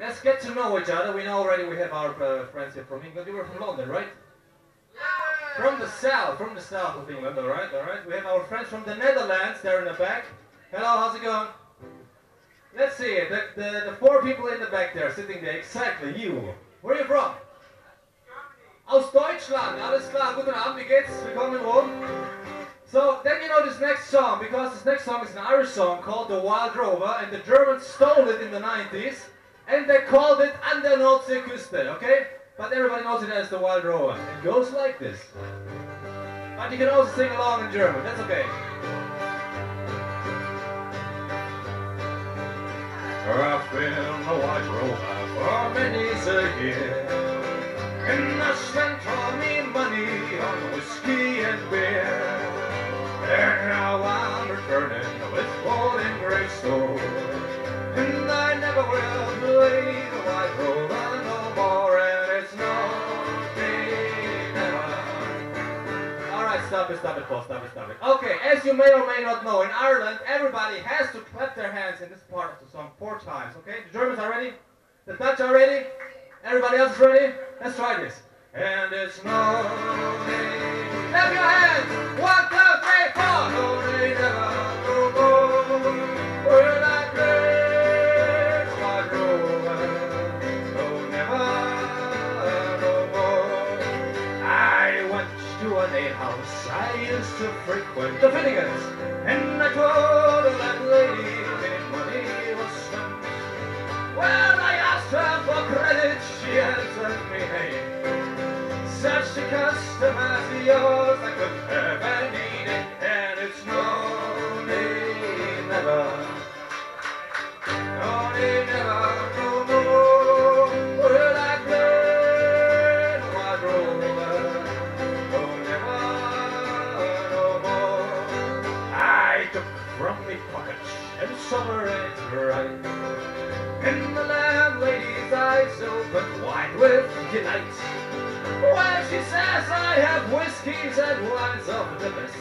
let's get to know each other. We know already we have our uh, friends here from England. You were from London, right? Yeah. From the south, from the south of England, alright, alright. We have our friends from the Netherlands, they're in the back. Hello, how's it going? Let's see. The, the, the four people in the back there, sitting there, exactly, you. Where are you from? Aus Deutschland, alles klar, guten Abend, wie geht's? Willkommen in Rom. So, then you know this next song, because this next song is an Irish song called The Wild Rover, and the Germans stole it in the 90s, and they called it An der Nordseeküste, okay? But everybody knows it as The Wild Rover. It goes like this. But you can also sing along in German, that's okay. I've been a white rover for many a year And I spent all me money on whiskey and beer And now I'm returning with golden gray I Alright, stop it, stop it, Paul, stop it, stop it. Okay, as you may or may not know, in Ireland, everybody has to clap their hands in this part of the song four times, okay? The Germans are ready? The Dutch are ready? Everybody else is ready? Let's try this. And it's no day. Clap your hands! One, alehouse I used to frequent, the Finnegan's, and I told her that lady my money was spent. Well, I asked her for credit, she answered me, hey, such a custom as yours I could ever and saw it right. And the landlady's eyes open wide with delight. Well, she says I have whiskies and wines of the best.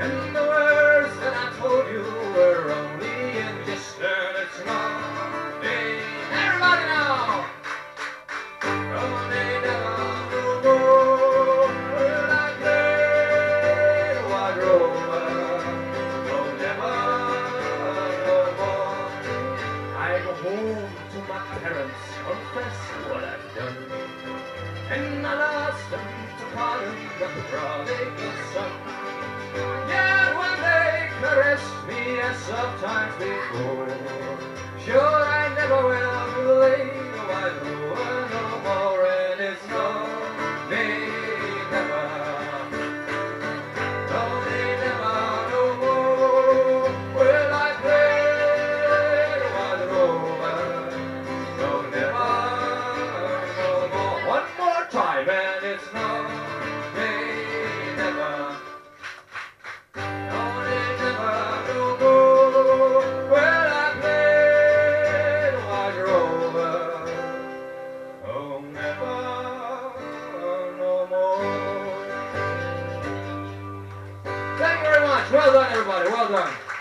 And the words that I told you And I ask them to pardon the prodigal son. Yet when they caressed me as sometimes before, sure I never will done, everybody. Well done.